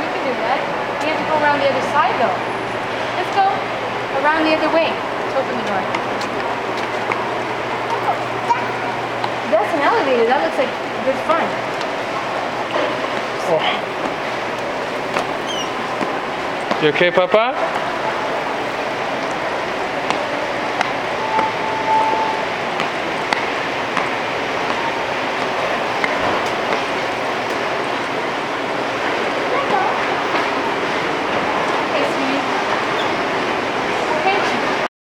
we can do that. We have to go around the other side though. Let's go around the other way. Let's open the door. That's an elevator. That looks like good fun. Oh. You okay, Papa?